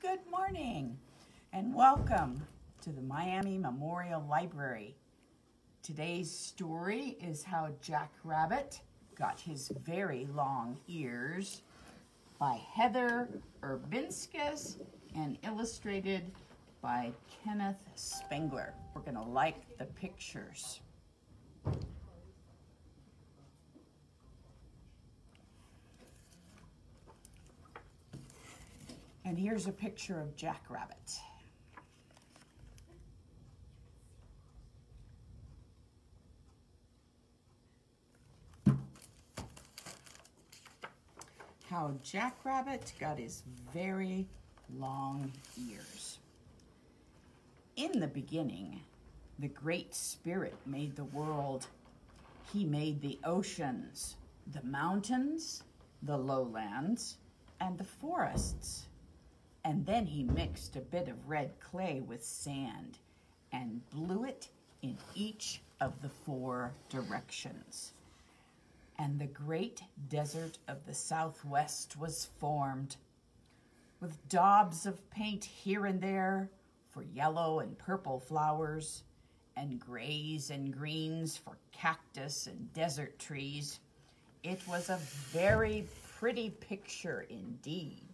Good morning and welcome to the Miami Memorial Library. Today's story is how Jack Rabbit got his very long ears by Heather Irbinskas and illustrated by Kenneth Spengler. We're going to like the pictures. And here's a picture of Jack Rabbit. How Jack Rabbit got his very long ears. In the beginning, the Great Spirit made the world. He made the oceans, the mountains, the lowlands, and the forests. And then he mixed a bit of red clay with sand and blew it in each of the four directions. And the great desert of the southwest was formed, with daubs of paint here and there for yellow and purple flowers, and grays and greens for cactus and desert trees. It was a very pretty picture indeed.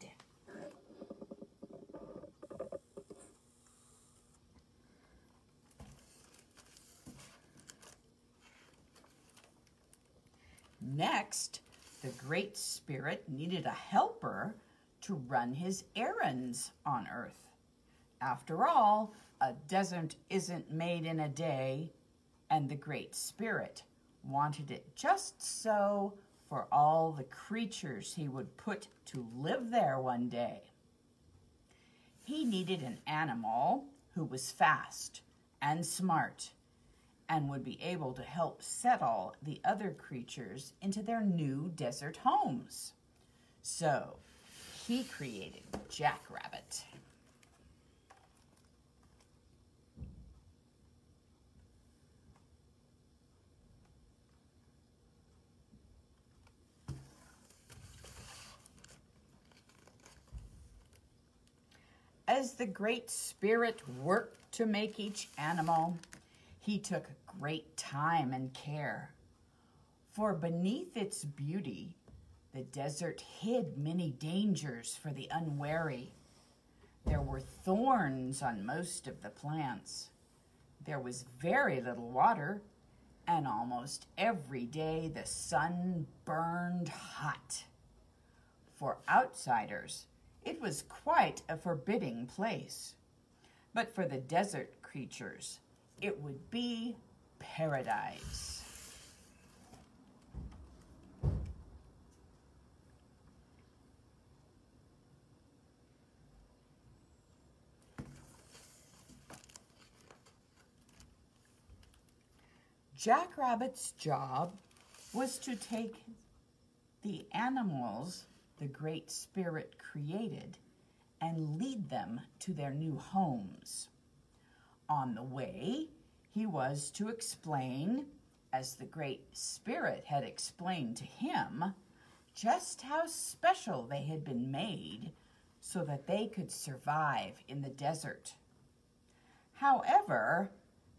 Next, the Great Spirit needed a helper to run his errands on earth. After all, a desert isn't made in a day, and the Great Spirit wanted it just so for all the creatures he would put to live there one day. He needed an animal who was fast and smart and would be able to help settle the other creatures into their new desert homes. So he created Jackrabbit. As the Great Spirit worked to make each animal, he took great time and care. For beneath its beauty, the desert hid many dangers for the unwary. There were thorns on most of the plants. There was very little water, and almost every day the sun burned hot. For outsiders, it was quite a forbidding place. But for the desert creatures, it would be paradise. Jackrabbit's job was to take the animals the Great Spirit created and lead them to their new homes. On the way, he was to explain, as the Great Spirit had explained to him, just how special they had been made so that they could survive in the desert. However,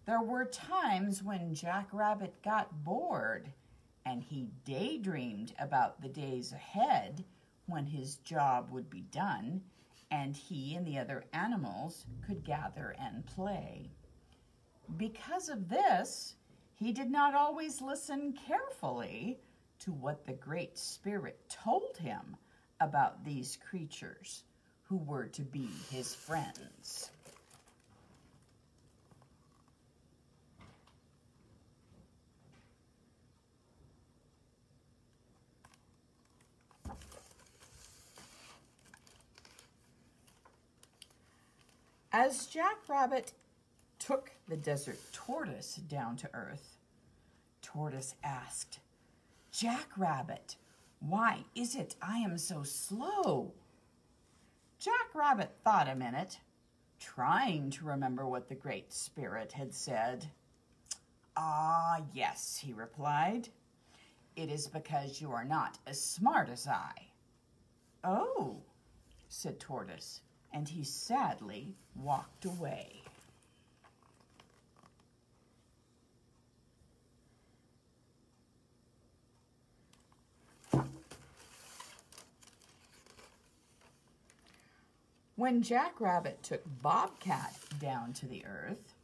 there were times when Jack Rabbit got bored and he daydreamed about the days ahead when his job would be done and he and the other animals could gather and play. Because of this, he did not always listen carefully to what the Great Spirit told him about these creatures who were to be his friends. As Jack Rabbit took the desert tortoise down to earth, Tortoise asked, Jack Rabbit, why is it I am so slow? Jack Rabbit thought a minute, trying to remember what the Great Spirit had said. Ah, yes, he replied. It is because you are not as smart as I. Oh, said Tortoise. And he sadly walked away. When Jack Rabbit took Bobcat down to the earth,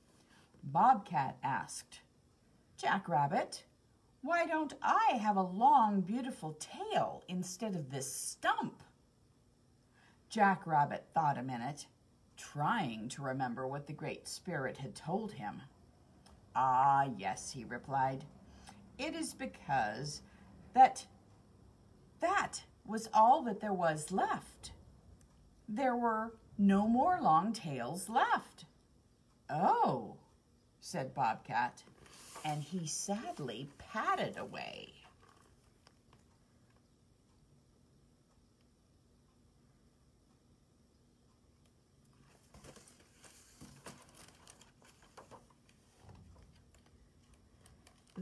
Bobcat asked, Jack Rabbit, why don't I have a long, beautiful tail instead of this stump? Jack Rabbit thought a minute, trying to remember what the Great Spirit had told him. Ah, yes, he replied. It is because that that was all that there was left. There were no more long tails left. Oh, said Bobcat and he sadly padded away.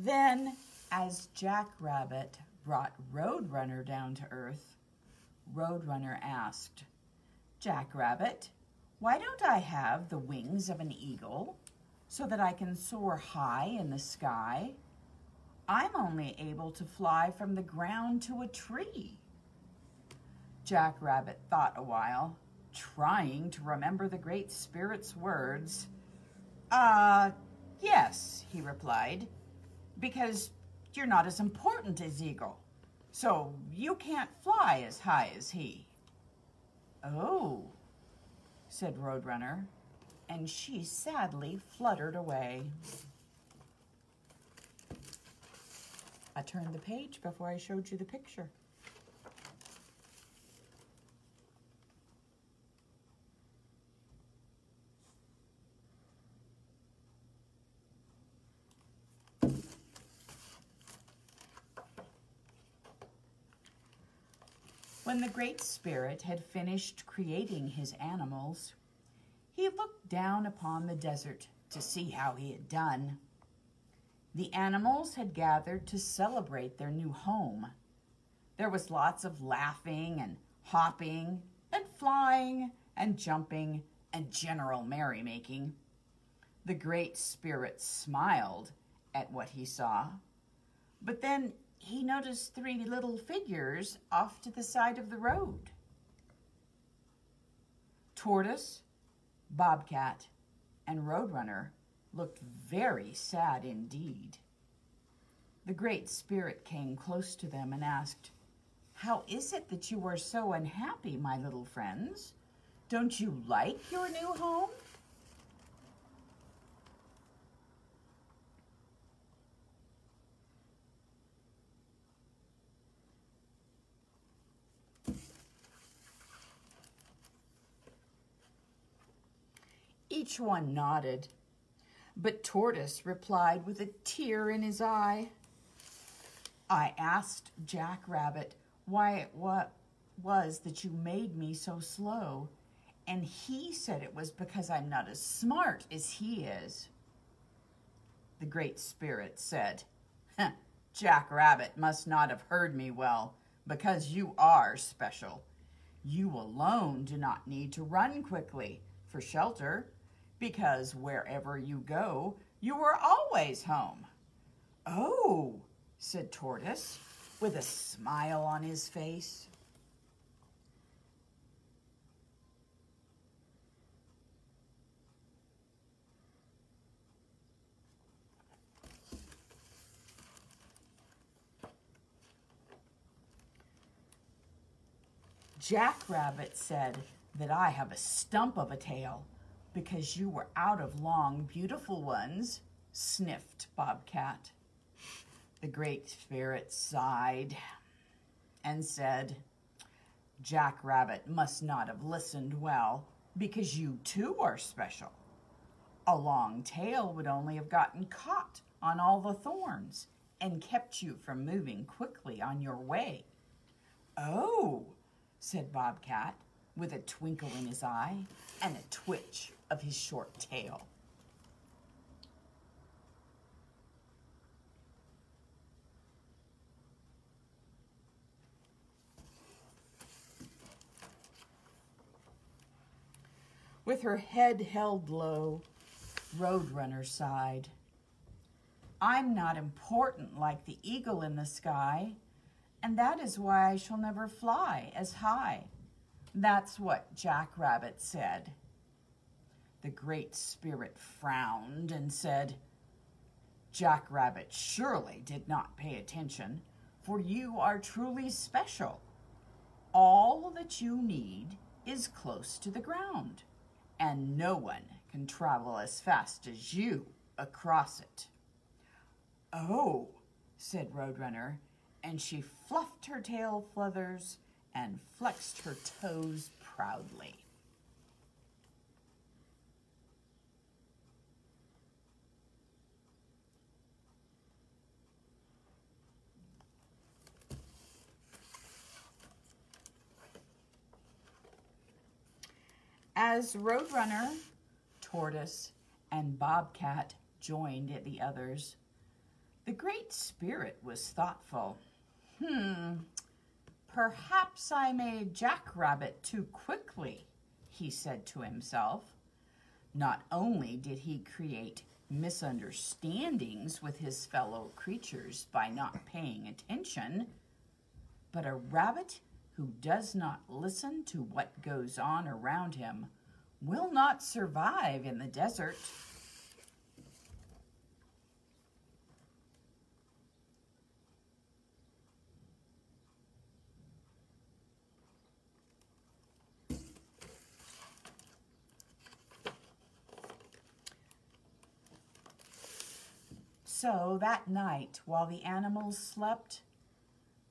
Then, as Jack Rabbit brought Roadrunner down to earth, Roadrunner asked, Jack Rabbit, why don't I have the wings of an eagle? so that I can soar high in the sky. I'm only able to fly from the ground to a tree. Jack Rabbit thought a while, trying to remember the Great Spirit's words. Uh, yes, he replied, because you're not as important as Eagle, so you can't fly as high as he. Oh, said Roadrunner and she sadly fluttered away. I turned the page before I showed you the picture. When the Great Spirit had finished creating his animals, he looked down upon the desert to see how he had done. The animals had gathered to celebrate their new home. There was lots of laughing and hopping and flying and jumping and general merrymaking. The Great Spirit smiled at what he saw, but then he noticed three little figures off to the side of the road. Tortoise, Bobcat, and Roadrunner looked very sad indeed. The Great Spirit came close to them and asked, How is it that you are so unhappy, my little friends? Don't you like your new home? Each one nodded, but Tortoise replied with a tear in his eye. I asked Jack Rabbit why it what was that you made me so slow, and he said it was because I'm not as smart as he is. The Great Spirit said, Jack Rabbit must not have heard me well, because you are special. You alone do not need to run quickly for shelter because wherever you go, you are always home. Oh, said Tortoise, with a smile on his face. Jack Rabbit said that I have a stump of a tail because you were out of long, beautiful ones, sniffed Bobcat. The Great Spirit sighed and said, Jack Rabbit must not have listened well because you too are special. A long tail would only have gotten caught on all the thorns and kept you from moving quickly on your way. Oh, said Bobcat with a twinkle in his eye and a twitch of his short tail. With her head held low, Roadrunner sighed. I'm not important like the eagle in the sky, and that is why I shall never fly as high. That's what Jack Rabbit said. The Great Spirit frowned and said, Jack Rabbit surely did not pay attention, for you are truly special. All that you need is close to the ground, and no one can travel as fast as you across it. Oh, said Roadrunner, and she fluffed her tail feathers and flexed her toes proudly. As Roadrunner, Tortoise, and Bobcat joined the others, the Great Spirit was thoughtful. Hmm, perhaps I made Jackrabbit too quickly, he said to himself. Not only did he create misunderstandings with his fellow creatures by not paying attention, but a rabbit who does not listen to what goes on around him will not survive in the desert. That night, while the animals slept,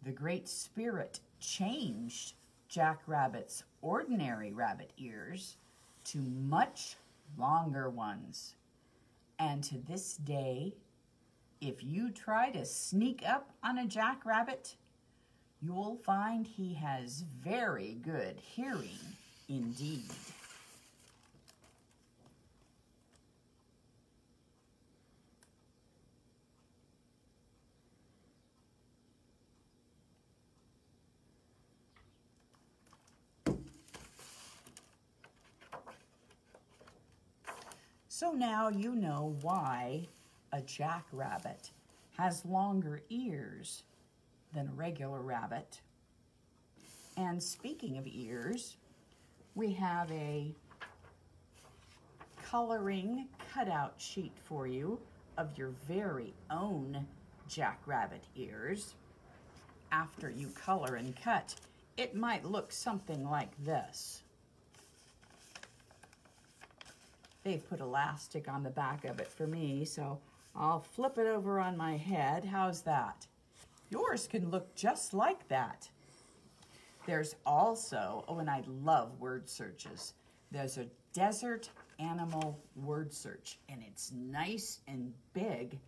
the Great Spirit changed Jack Rabbit's ordinary rabbit ears to much longer ones. And to this day, if you try to sneak up on a jackrabbit, you will find he has very good hearing indeed. So now you know why a jackrabbit has longer ears than a regular rabbit. And speaking of ears, we have a coloring cutout sheet for you of your very own jackrabbit ears. After you color and cut, it might look something like this. They've put elastic on the back of it for me, so I'll flip it over on my head. How's that? Yours can look just like that. There's also, oh, and I love word searches. There's a desert animal word search, and it's nice and big.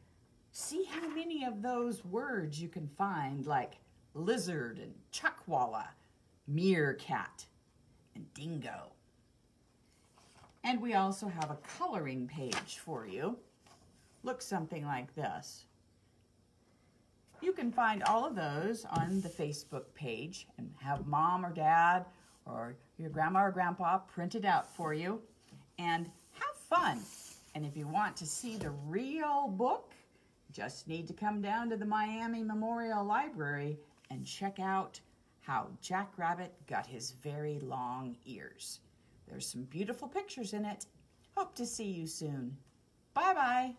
See how many of those words you can find, like lizard and chuckwalla, meerkat, and dingo. And we also have a coloring page for you. Looks something like this. You can find all of those on the Facebook page and have mom or dad or your grandma or grandpa print it out for you and have fun. And if you want to see the real book, just need to come down to the Miami Memorial Library and check out how Jack Rabbit got his very long ears. There's some beautiful pictures in it. Hope to see you soon. Bye-bye.